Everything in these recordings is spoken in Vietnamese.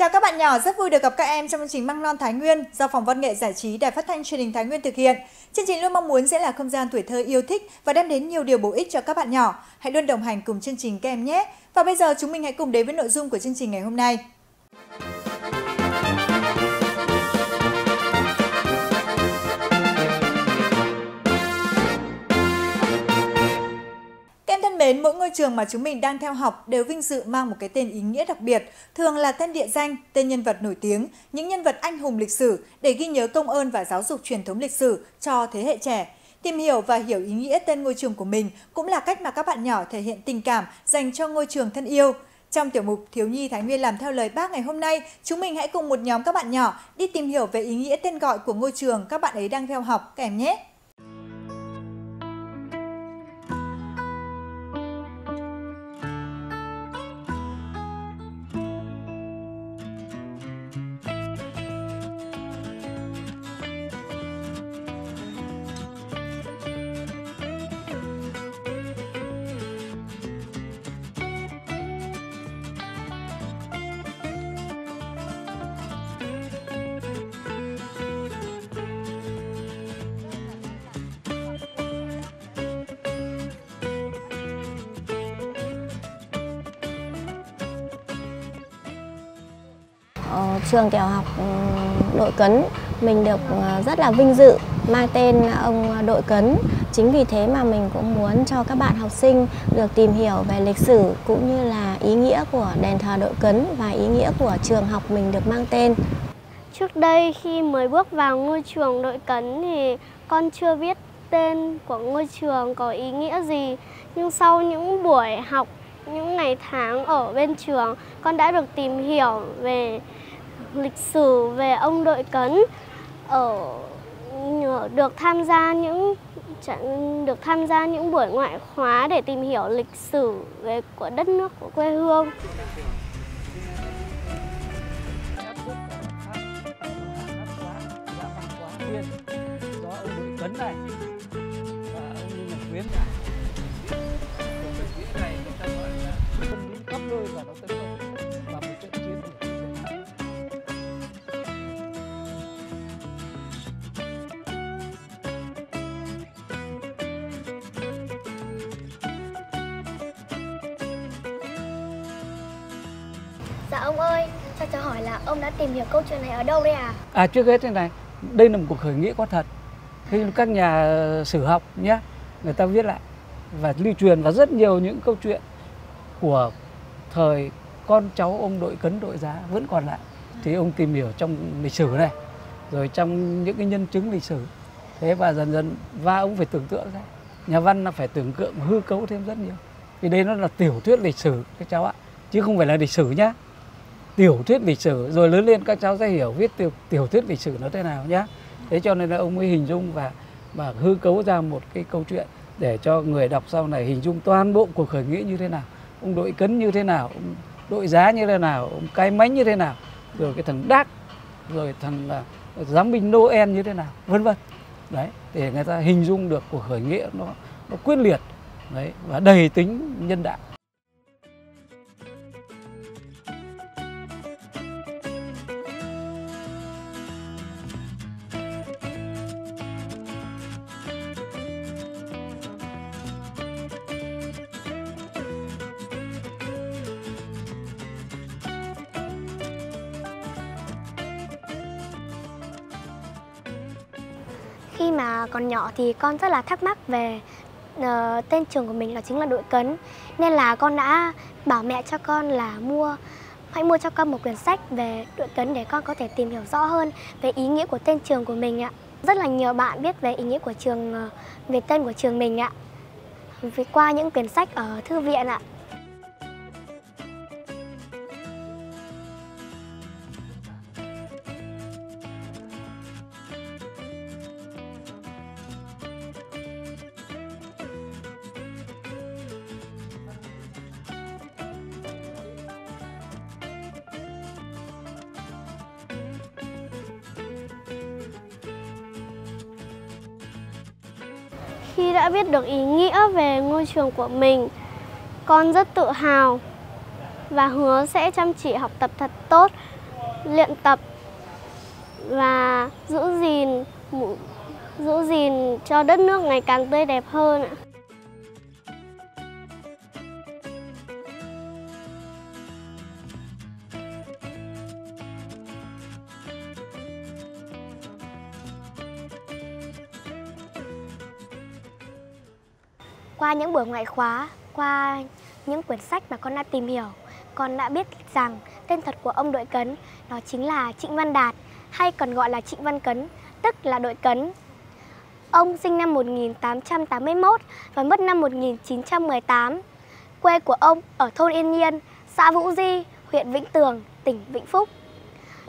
Chào các bạn nhỏ, rất vui được gặp các em trong chương trình Măng Non Thái Nguyên do Phòng Văn nghệ Giải trí Đài Phát thanh Truyền hình Thái Nguyên thực hiện. Chương trình luôn mong muốn sẽ là không gian tuổi thơ yêu thích và đem đến nhiều điều bổ ích cho các bạn nhỏ. Hãy luôn đồng hành cùng chương trình các em nhé. Và bây giờ chúng mình hãy cùng đến với nội dung của chương trình ngày hôm nay. Đến mỗi ngôi trường mà chúng mình đang theo học đều vinh dự mang một cái tên ý nghĩa đặc biệt, thường là tên địa danh, tên nhân vật nổi tiếng, những nhân vật anh hùng lịch sử để ghi nhớ công ơn và giáo dục truyền thống lịch sử cho thế hệ trẻ. Tìm hiểu và hiểu ý nghĩa tên ngôi trường của mình cũng là cách mà các bạn nhỏ thể hiện tình cảm dành cho ngôi trường thân yêu. Trong tiểu mục Thiếu nhi Thái Nguyên làm theo lời bác ngày hôm nay, chúng mình hãy cùng một nhóm các bạn nhỏ đi tìm hiểu về ý nghĩa tên gọi của ngôi trường các bạn ấy đang theo học các em nhé. Trường tiểu học ừ, Đội Cấn mình được ờ, rất là vinh dự mang tên ông Đội Cấn. Chính vì thế mà mình cũng muốn cho các bạn học sinh được tìm hiểu về lịch sử cũng như là ý nghĩa của đền thờ Đội Cấn và ý nghĩa của trường học mình được mang tên. Trước đây khi mới bước vào ngôi trường Đội Cấn thì con chưa biết tên của ngôi trường có ý nghĩa gì. Nhưng sau những buổi học, những ngày tháng ở bên trường, con đã được tìm hiểu về lịch sử về ông đội cấn ở được tham gia những được tham gia những buổi ngoại khóa để tìm hiểu lịch sử về của đất nước của quê hương. Dạ, vâng, vâng. ông cấn này và ông Nguyễn này. Dạ ông ơi, cho cháu hỏi là ông đã tìm hiểu câu chuyện này ở đâu đây à? À trước hết thế này, đây là một cuộc khởi nghĩa có thật. khi các nhà ờ, sử học nhé, người ta viết lại và lưu truyền và rất nhiều những câu chuyện của thời con cháu ông đội cấn đội giá vẫn còn lại. Thì ông tìm hiểu trong lịch sử này, rồi trong những cái nhân chứng lịch sử. Thế và dần dần và ông phải tưởng tượng ra. Nhà văn là phải tưởng tượng hư cấu thêm rất nhiều. Vì đây nó là tiểu thuyết lịch sử các cháu ạ, chứ không phải là lịch sử nhá tiểu thuyết lịch sử rồi lớn lên các cháu sẽ hiểu viết tiểu, tiểu thuyết lịch sử nó thế nào nhá. Thế cho nên là ông mới hình dung và và hư cấu ra một cái câu chuyện để cho người đọc sau này hình dung toàn bộ cuộc khởi nghĩa như thế nào ông đội cấn như thế nào ông đội giá như thế nào ông cái mánh như thế nào rồi cái thằng đác rồi thằng là giám binh noel như thế nào vân vân. Đấy để người ta hình dung được cuộc khởi nghĩa nó nó quyết liệt đấy và đầy tính nhân đạo. Khi mà còn nhỏ thì con rất là thắc mắc về uh, tên trường của mình là chính là đội cấn. Nên là con đã bảo mẹ cho con là mua Hãy mua cho con một quyển sách về đội cấn để con có thể tìm hiểu rõ hơn về ý nghĩa của tên trường của mình ạ. Rất là nhiều bạn biết về ý nghĩa của trường, ờ, về tên của trường mình ạ. Vì qua những quyển sách ở thư viện ạ. Khi đã biết được ý nghĩa về ngôi trường của mình, con rất tự hào và hứa sẽ chăm chỉ học tập thật tốt luyện tập và giữ gìn giữ gìn cho đất nước ngày càng tươi đẹp hơn ạ. Qua những buổi ngoại khóa, qua những quyển sách mà con đã tìm hiểu, con đã biết rằng tên thật của ông Đội Cấn đó chính là Trịnh Văn Đạt hay còn gọi là Trịnh Văn Cấn, tức là Đội Cấn. Ông sinh năm 1881 và mất năm 1918. Quê của ông ở thôn Yên Nhiên, xã Vũ Di, huyện Vĩnh Tường, tỉnh Vĩnh Phúc.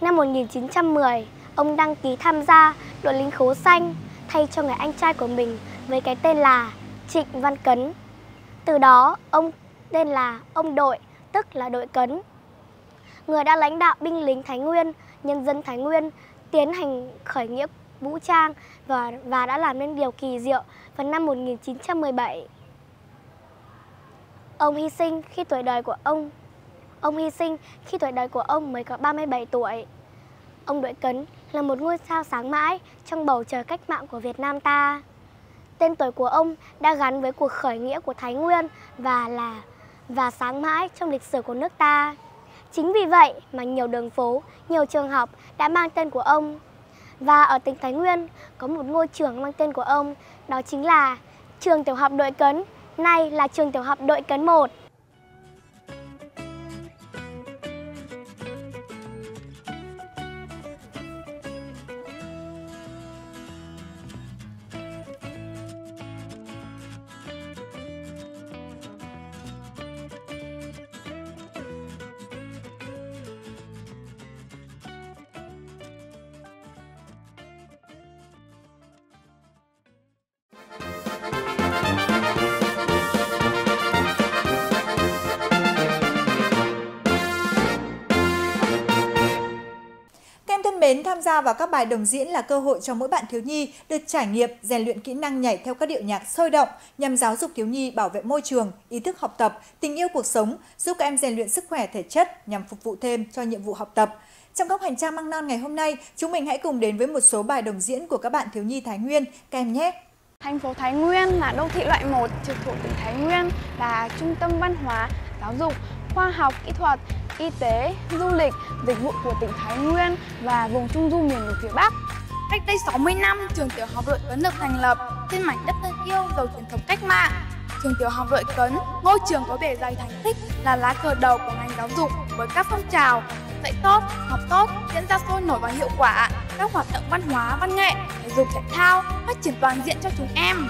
Năm 1910, ông đăng ký tham gia đội lính khố xanh thay cho người anh trai của mình với cái tên là Trịnh Văn Cấn. Từ đó, ông tên là ông đội, tức là đội Cấn. Người đã lãnh đạo binh lính Thái Nguyên, nhân dân Thái Nguyên tiến hành khởi nghĩa vũ trang và và đã làm nên điều kỳ diệu vào năm 1917. Ông hy sinh khi tuổi đời của ông Ông hy sinh khi tuổi đời của ông mới có 37 tuổi. Ông Đội Cấn là một ngôi sao sáng mãi trong bầu trời cách mạng của Việt Nam ta. Tên tuổi của ông đã gắn với cuộc khởi nghĩa của Thái Nguyên và là và sáng mãi trong lịch sử của nước ta. Chính vì vậy mà nhiều đường phố, nhiều trường học đã mang tên của ông. Và ở tỉnh Thái Nguyên có một ngôi trường mang tên của ông, đó chính là trường tiểu học Đội Cấn, nay là trường tiểu học Đội Cấn 1. Gia vào các bài đồng diễn là cơ hội cho mỗi bạn thiếu nhi được trải nghiệm, rèn luyện kỹ năng nhảy theo các điệu nhạc sôi động nhằm giáo dục thiếu nhi bảo vệ môi trường, ý thức học tập, tình yêu cuộc sống, giúp các em rèn luyện sức khỏe thể chất nhằm phục vụ thêm cho nhiệm vụ học tập. Trong góc hành trang măng non ngày hôm nay, chúng mình hãy cùng đến với một số bài đồng diễn của các bạn thiếu nhi Thái Nguyên các em nhé. Thành phố Thái Nguyên là đô thị loại 1 trực thuộc tỉnh Thái Nguyên, là trung tâm văn hóa, giáo dục, khoa học, kỹ thuật, y tế, du lịch, dịch vụ của tỉnh Thái Nguyên và vùng Trung Du miền núi phía Bắc. Cách đây 60 năm, trường tiểu học Đội Cấn được thành lập trên mảnh đất thân yêu giàu truyền thống cách mạng. Trường tiểu học Đội Cấn, ngôi trường có bề dày thành tích là lá cờ đầu của ngành giáo dục với các phong trào dạy tốt, học tốt, diễn ra sôi nổi và hiệu quả, các hoạt động văn hóa, văn nghệ, thể dục thể thao, phát triển toàn diện cho chúng em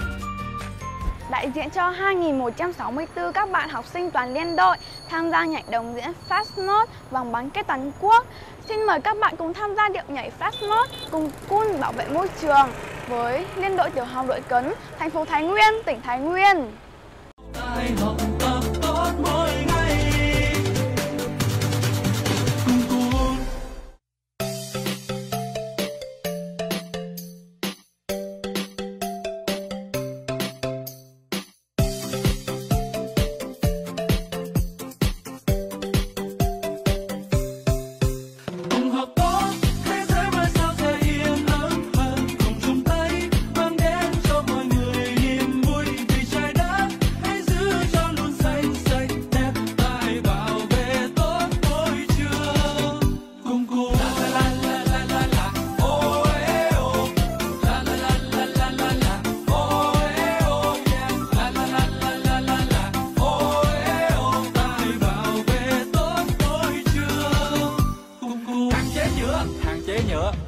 đại diện cho 2.164 các bạn học sinh toàn liên đội tham gia nhảy đồng diễn Fast Note vòng bán kết toàn quốc. Xin mời các bạn cùng tham gia điệu nhảy Fast Note cùng cun bảo vệ môi trường với Liên đội tiểu học đội cấn, thành phố Thái Nguyên, tỉnh Thái Nguyên.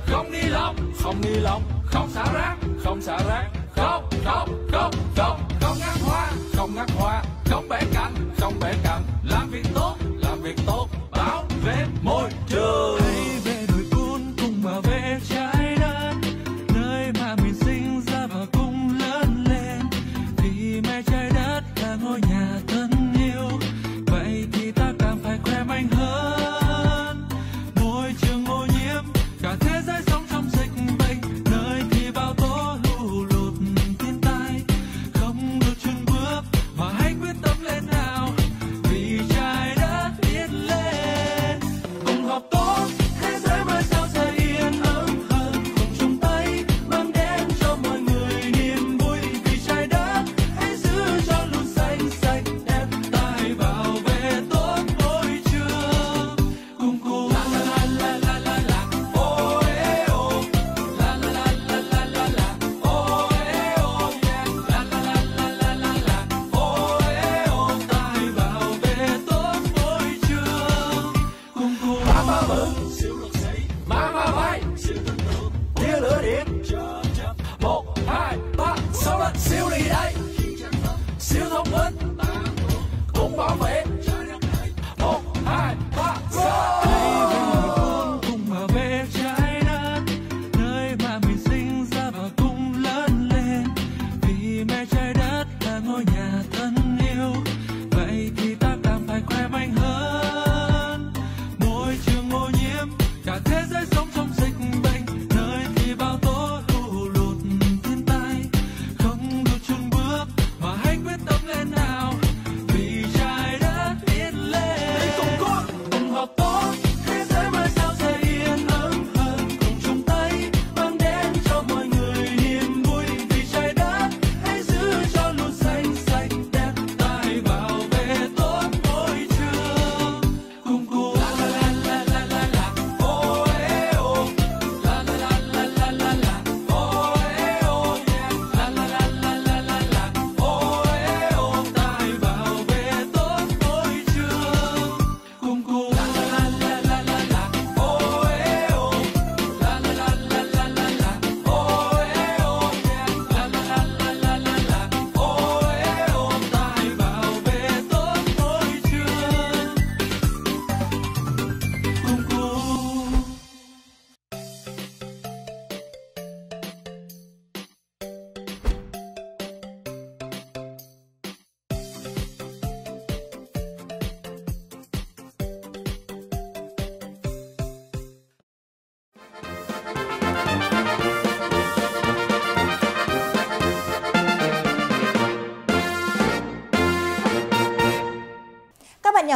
Không ni lông không ni lông không xả rác, không xả rác. Không không không không không ngắt hoa, không ngắt hoa. Không bẻ cành, không bẻ cành. Làm việc tốt, làm việc tốt. Bảo vệ môi trường. Hãy về đồi cún cùng bảo vệ trái đất nơi mà mình sinh ra và cùng lớn lên. Vì mẹ trái đất là ngôi nhà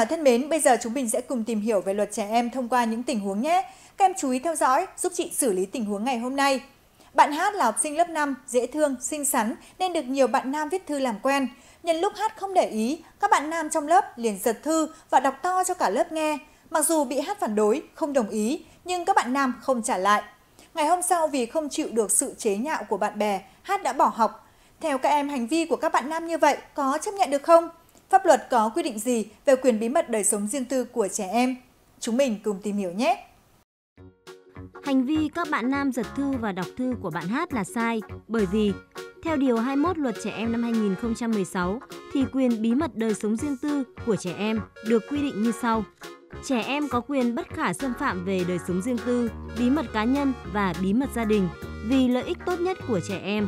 Thân mến, bây giờ chúng mình sẽ cùng tìm hiểu về luật trẻ em thông qua những tình huống nhé. Các em chú ý theo dõi, giúp chị xử lý tình huống ngày hôm nay. Bạn Hát là học sinh lớp 5, dễ thương, xinh xắn nên được nhiều bạn nam viết thư làm quen. Nhân lúc Hát không để ý, các bạn nam trong lớp liền giật thư và đọc to cho cả lớp nghe. Mặc dù bị Hát phản đối, không đồng ý, nhưng các bạn nam không trả lại. Ngày hôm sau vì không chịu được sự chế nhạo của bạn bè, Hát đã bỏ học. Theo các em, hành vi của các bạn nam như vậy có chấp nhận được không? Pháp luật có quy định gì về quyền bí mật đời sống riêng tư của trẻ em? Chúng mình cùng tìm hiểu nhé! Hành vi các bạn nam giật thư và đọc thư của bạn Hát là sai bởi vì theo Điều 21 Luật Trẻ Em năm 2016 thì quyền bí mật đời sống riêng tư của trẻ em được quy định như sau. Trẻ em có quyền bất khả xâm phạm về đời sống riêng tư, bí mật cá nhân và bí mật gia đình vì lợi ích tốt nhất của trẻ em.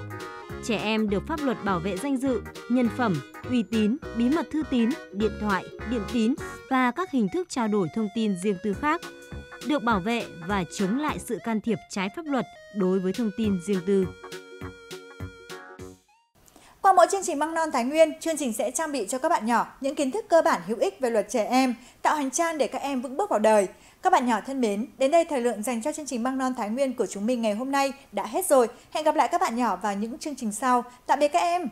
Trẻ em được pháp luật bảo vệ danh dự, nhân phẩm, uy tín, bí mật thư tín, điện thoại, điện tín và các hình thức trao đổi thông tin riêng tư khác được bảo vệ và chống lại sự can thiệp trái pháp luật đối với thông tin riêng tư. Qua mỗi chương trình Măng Non Thái Nguyên, chương trình sẽ trang bị cho các bạn nhỏ những kiến thức cơ bản hữu ích về luật trẻ em, tạo hành trang để các em vững bước vào đời. Các bạn nhỏ thân mến, đến đây thời lượng dành cho chương trình Măng Non Thái Nguyên của chúng mình ngày hôm nay đã hết rồi. Hẹn gặp lại các bạn nhỏ vào những chương trình sau. Tạm biệt các em!